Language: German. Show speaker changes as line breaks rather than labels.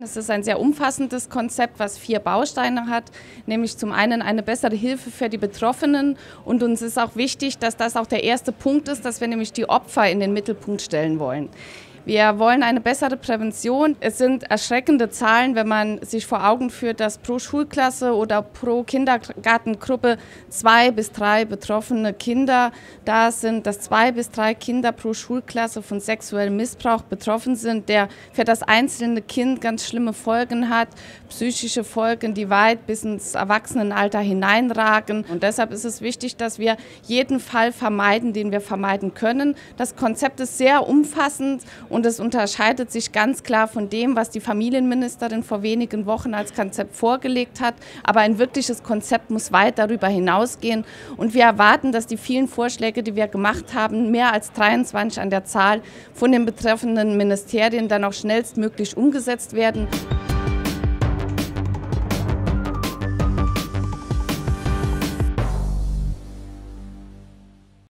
Es ist ein sehr umfassendes Konzept, was vier Bausteine hat, nämlich zum einen eine bessere Hilfe für die Betroffenen und uns ist auch wichtig, dass das auch der erste Punkt ist, dass wir nämlich die Opfer in den Mittelpunkt stellen wollen. Wir wollen eine bessere Prävention. Es sind erschreckende Zahlen, wenn man sich vor Augen führt, dass pro Schulklasse oder pro Kindergartengruppe zwei bis drei betroffene Kinder da sind, dass zwei bis drei Kinder pro Schulklasse von sexuellem Missbrauch betroffen sind, der für das einzelne Kind ganz schlimme Folgen hat, psychische Folgen, die weit bis ins Erwachsenenalter hineinragen. Und deshalb ist es wichtig, dass wir jeden Fall vermeiden, den wir vermeiden können. Das Konzept ist sehr umfassend und es unterscheidet sich ganz klar von dem, was die Familienministerin vor wenigen Wochen als Konzept vorgelegt hat. Aber ein wirkliches Konzept muss weit darüber hinausgehen. Und wir erwarten, dass die vielen Vorschläge, die wir gemacht haben, mehr als 23 an der Zahl von den betreffenden Ministerien dann auch schnellstmöglich umgesetzt werden.